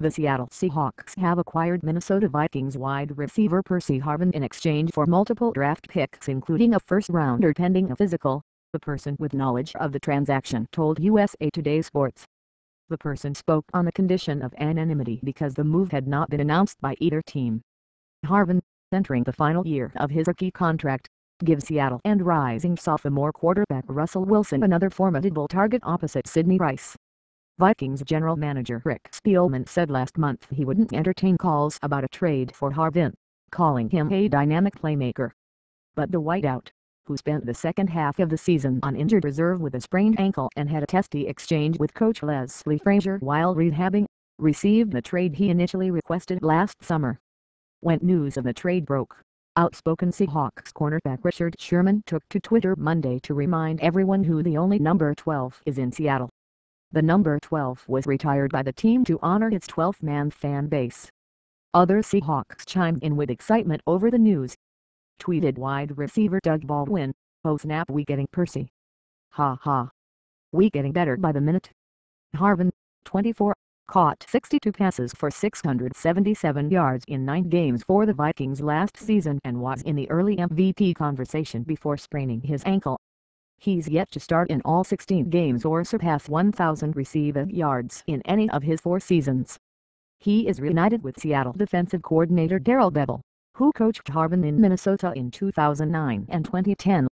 The Seattle Seahawks have acquired Minnesota Vikings wide receiver Percy Harvin in exchange for multiple draft picks including a first-rounder pending a physical, the person with knowledge of the transaction told USA Today Sports. The person spoke on the condition of anonymity because the move had not been announced by either team. Harvin, entering the final year of his rookie contract, gives Seattle and rising sophomore quarterback Russell Wilson another formidable target opposite Sidney Rice. Vikings general manager Rick Spielman said last month he wouldn't entertain calls about a trade for Harvin, calling him a dynamic playmaker. But the wideout, who spent the second half of the season on injured reserve with a sprained ankle and had a testy exchange with coach Leslie Frazier while rehabbing, received the trade he initially requested last summer. When news of the trade broke, outspoken Seahawks cornerback Richard Sherman took to Twitter Monday to remind everyone who the only number 12 is in Seattle. The number 12 was retired by the team to honor its 12-man fan base. Other Seahawks chimed in with excitement over the news. Tweeted wide receiver Doug Baldwin, Oh snap we getting Percy. Ha ha. We getting better by the minute. Harvin, 24, caught 62 passes for 677 yards in 9 games for the Vikings last season and was in the early MVP conversation before spraining his ankle. He's yet to start in all 16 games or surpass 1,000 receiving yards in any of his four seasons. He is reunited with Seattle defensive coordinator Darrell Bevell, who coached Harvin in Minnesota in 2009 and 2010.